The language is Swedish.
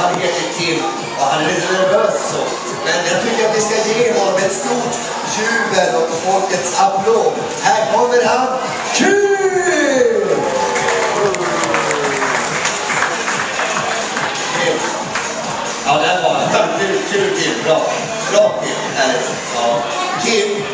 Han heter Kim och han är lite nervös så. Men jag tycker att vi ska ge honom ett stort jubel och folkets applåd. Här kommer han, Kim! Ja, där var han. Kul, kul Kim. Bra. Bra Kim. Ja. Kim,